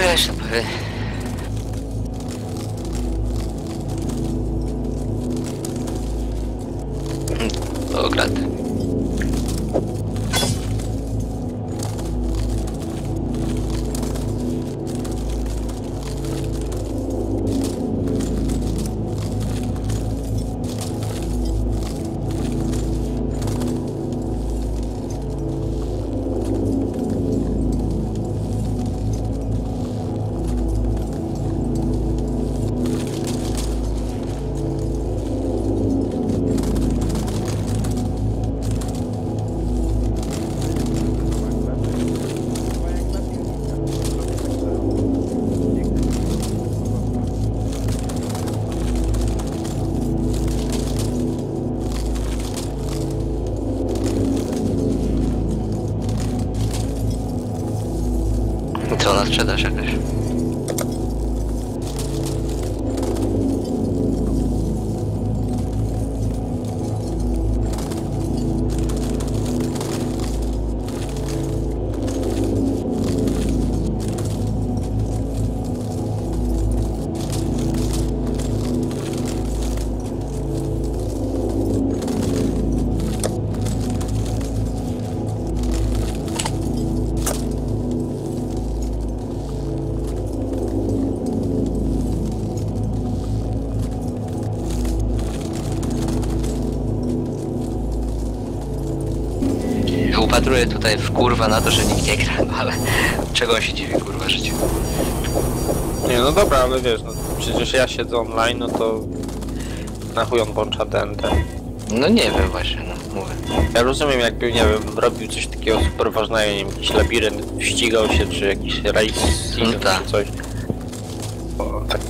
Worshipful. Hm, oh Gott. Na sprzedaż jakaś? Upatruję tutaj w kurwa na to, że nikt nie gra, no ale czego on się dziwi kurwa życiu? Nie, no dobra, ale wiesz, no przecież ja siedzę online, no to na chuj on włącza ten. No nie wiem właśnie, no mówię. Ja rozumiem, jakby, nie wiem, robił coś takiego super ważnego, nie wiem, jakiś labirynt, ścigał się, czy jakiś racing, No tak. czy coś. O, tak